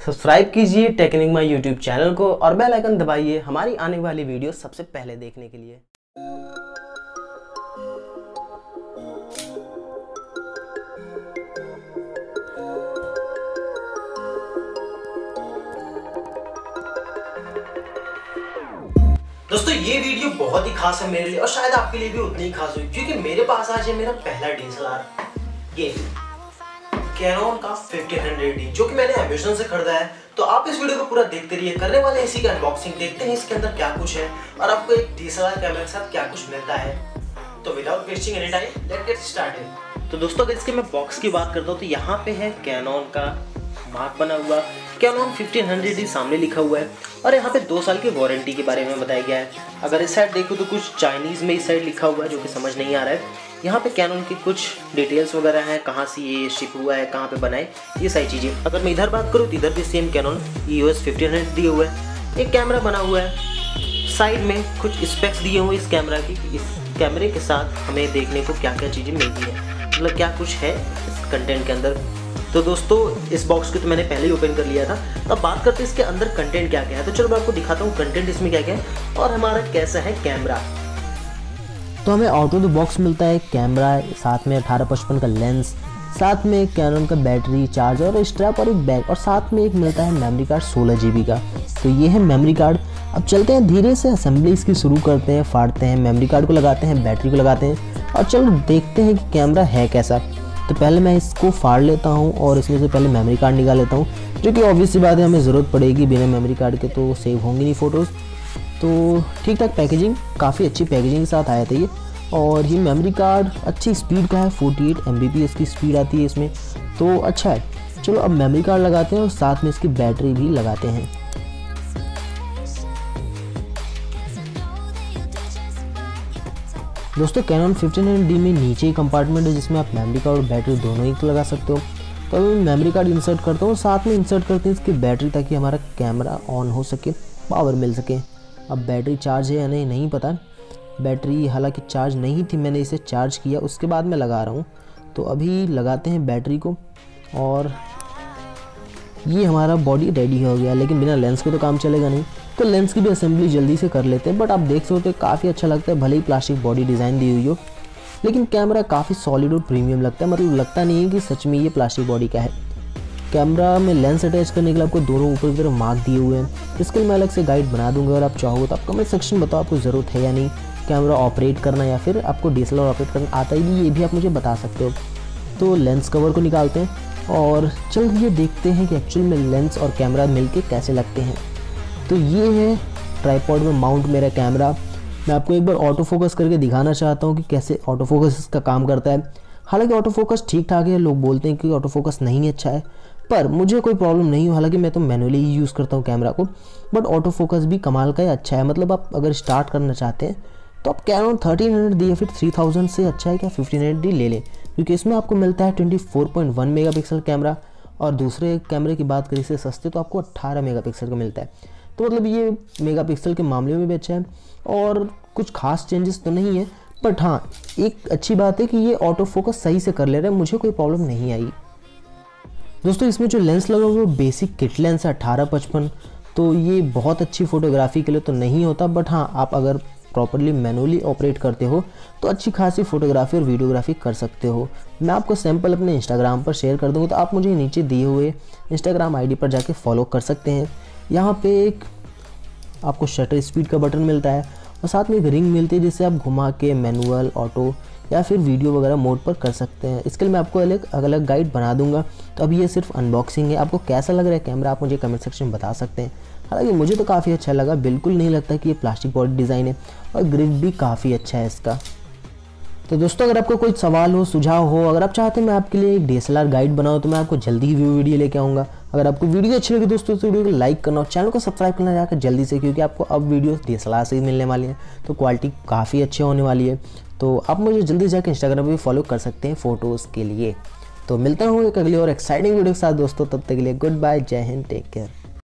Subscribe कीजिए technique my YouTube channel को और बेल आइकन दबाइए हमारी आने वाली वीडियो सबसे पहले देखने के लिए। दोस्तों, ये वीडियो बहुत ही खास है मेरे लिए और शायद आपके लिए भी उतनी खास हुई क्योंकि मेरे पास आज है मेरा पहला डीएसएलआर ये। कैनन का 1500D जो कि मैंने अमेजन से खरीदा है। तो आप इस वीडियो को पूरा देखते रहिए। करने वाले इसी का अनबॉक्सिंग देखते हैं, इसके अंदर क्या कुछ है और आपको एक डीएसएलआर कैमरे के साथ क्या कुछ मिलता है। तो without wasting any time let get started तो दोस्तों, अगर इसके मैं बॉक्स की बात करता हूँ तो यहाँ पे है कैनन का मार्क बना हुआ। कैनन 1500D सामने लिखा हुआ है और यहाँ पे दो साल की वारंटी के बारे में बताया गया है। अगर इस साइड देखो तो कुछ चाइनीज़ में इस साइड लिखा हुआ है, जो कि समझ नहीं आ रहा है। यहाँ पे कैनन की कुछ डिटेल्स वगैरह हैं, कहाँ से ये शिप हुआ है, कहाँ पे बनाए ये सारी चीज़ें। अगर मैं इधर बात करूँ तो इधर भी same Canon E S fifteen दिए हुए हैं। एक कैमरा बना हुआ है। साइड में कुछ स्पेक्स दिए हुए इस कैमरा की इस कैमरे के साथ हमें देखने को क्या क्या चीज़ें मिलती है। मतलब क्या कुछ है इस कंटेंट के अंदर। तो दोस्तों, इस बॉक्स को तो मैंने पहले ही ओपन कर लिया था। अब बात करते हैं इसके अंदर कंटेंट क्या क्या है। तो चलो मैं आपको दिखाता हूँ कंटेंट इसमें क्या क्या है और हमारा कैसा है कैमरा तो हमें आउट ऑफ़ द बॉक्स मिलता है कैमरा साथ में अठारह पचपन का लेंस साथ में कैनन का बैटरी चार्जर और स्ट्रैप और एक बैग और साथ में एक मिलता है मेमोरी कार्ड सोलह जी का। तो ये है मेमोरी कार्ड अब चलते हैं, धीरे से असेंबली इसकी शुरू करते हैं, फाड़ते हैं मेमोरी कार्ड को लगाते हैं बैटरी को लगाते हैं, और चलो देखते हैं कि कैमरा है कैसा। तो पहले मैं इसको फाड़ लेता हूँ, और इसमें से पहले मेमोरी कार्ड निकाल लेता हूँ, जो कि ऑब्वियस सी बात है, हमें ज़रूरत पड़ेगी बिना मेमोरी कार्ड के तो सेव होंगी नहीं फ़ोटोज़ तो ठीक ठाक पैकेजिंग काफ़ी अच्छी पैकेजिंग के साथ आया था ये। और ये मेमोरी कार्ड अच्छी स्पीड का है 48 एम इसकी स्पीड आती है इसमें। तो अच्छा है। चलो अब मेमोरी कार्ड लगाते हैं और साथ में इसकी बैटरी भी लगाते हैं। दोस्तों कैनन 1500D में नीचे ही कंपार्टमेंट है जिसमें आप मेमोरी कार्ड और बैटरी दोनों ही लगा सकते हो। तो अभी मैं मेमोरी कार्ड इंसर्ट करता हूँ साथ में इंसर्ट करते हैं इसकी बैटरी ताकि हमारा कैमरा ऑन हो सके पावर मिल सके। अब बैटरी चार्ज है या नहीं नहीं पता। बैटरी हालाँकि चार्ज नहीं थी, मैंने इसे चार्ज किया, उसके बाद मैं लगा रहा हूँ। तो अभी लगाते हैं बैटरी को, और ये हमारा बॉडी रेडी हो गया, लेकिन बिना लेंस के तो काम चलेगा नहीं। तो लेंस की भी असेंबली जल्दी से कर लेते हैं, बट आप देख सकते हो काफ़ी अच्छा लगता है, भले ही प्लास्टिक बॉडी डिज़ाइन दी हुई हो, लेकिन कैमरा काफ़ी सॉलिड और प्रीमियम लगता है। मतलब लगता नहीं है कि सच में ये प्लास्टिक बॉडी का है। कैमरा में लेंस अटैच करने के लिए आपको दोनों ऊपर की तरफ़ मार्क दिए हुए हैं। इसके लिए मैं अलग से गाइड बना दूँगा, अगर आप चाहो तो। आप कमेंट सेक्शन बताओ आपको ज़रूरत है या नहीं, कैमरा ऑपरेट करना या फिर आपको डी ऑपरेट करना आता ही नहीं ये भी आप मुझे बता सकते हो। तो लेंस कवर को निकालते हैं और चल ये देखते हैं कि एक्चुअल में लेंस और कैमरा मिलके कैसे लगते हैं। तो ये है ट्राईपॉड में माउंट मेरा कैमरा। मैं आपको एक बार ऑटो फोकस करके दिखाना चाहता हूँ कि कैसे ऑटो फोकस इसका काम करता है। हालाँकि ऑटो फोकस ठीक ठाक है, लोग बोलते हैं कि ऑटो फोकस नहीं अच्छा है। पर मुझे कोई प्रॉब्लम नहीं हुई। हालाँकि मैं तो मैनुअली ही यूज़ करता हूँ कैमरा को बट ऑटो फोकस भी कमाल का ही अच्छा है। मतलब आप अगर स्टार्ट करना चाहते हैं तो आप कैनन थर्टीन हंड्रेड दी या फिर थ्री थाउज़ेंड से अच्छा है क्या? फिफ्टीन हंड्रेड डी ले लें, क्योंकि इसमें आपको मिलता है twenty four point one mega pixel camera और दूसरे कैमरे की बात करें इससे सस्ते तो आपको अट्ठारह मेगा पिक्सल का मिलता है। तो मतलब ये मेगा पिक्सल के मामले में भी अच्छा है, और कुछ खास चेंजेस तो नहीं है बट हाँ एक अच्छी बात है कि ये ऑटो फोकस सही से कर ले रहा है। मुझे कोई प्रॉब्लम नहीं आई। दोस्तों, इसमें जो लेंस लगा हुआ है बेसिक किट लेंस है, अठारह पचपन। तो ये बहुत अच्छी फ़ोटोग्राफी के लिए तो नहीं होता बट हाँ आप अगर प्रॉपरली मैनुअली ऑपरेट करते हो तो अच्छी खासी फोटोग्राफी और वीडियोग्राफी कर सकते हो। मैं आपको सैंपल अपने इंस्टाग्राम पर शेयर कर दूँगा तो आप मुझे नीचे दिए हुए इंस्टाग्राम आईडी पर जाके फॉलो कर सकते हैं। यहाँ पे एक आपको शटर स्पीड का बटन मिलता है और साथ में एक रिंग मिलती है जिससे आप घुमा के मैनुअल ऑटो या फिर वीडियो वगैरह मोड पर कर सकते हैं। इसके लिए मैं आपको अलग अलग गाइड बना दूँगा। तो अभी ये सिर्फ़ अनबॉक्सिंग है। आपको कैसा लग रहा है कैमरा आप मुझे कमेंट सेक्शन में बता सकते हैं। हालाँकि मुझे तो काफ़ी अच्छा लगा। बिल्कुल नहीं लगता कि ये प्लास्टिक बॉडी डिज़ाइन है और ग्रिप भी काफ़ी अच्छा है इसका। तो दोस्तों, अगर आपको कोई सवाल हो, सुझाव हो, अगर आप चाहते हैं मैं आपके लिए एक डी गाइड बनाऊँ तो मैं आपको जल्दी ही व्यू वीडियो लेके आऊँगा। अगर आपको वीडियो अच्छी लगी दोस्तों तो वीडियो को लाइक करना और चैनल को सब्सक्राइब करना जाकर जल्दी से, क्योंकि आपको अब वीडियो डी से ही मिलने वाली है। तो क्वालिटी काफ़ी अच्छी होने वाली है। तो आप मुझे जल्दी जाकर इंस्टाग्राम पर भी फॉलो कर सकते हैं फ़ोटोज़ के लिए। तो मिलता हूँ एक अगली और एक्साइटिंग वीडियो के साथ दोस्तों, तब तक के लिए गुड बाय जय हिंद टेक केयर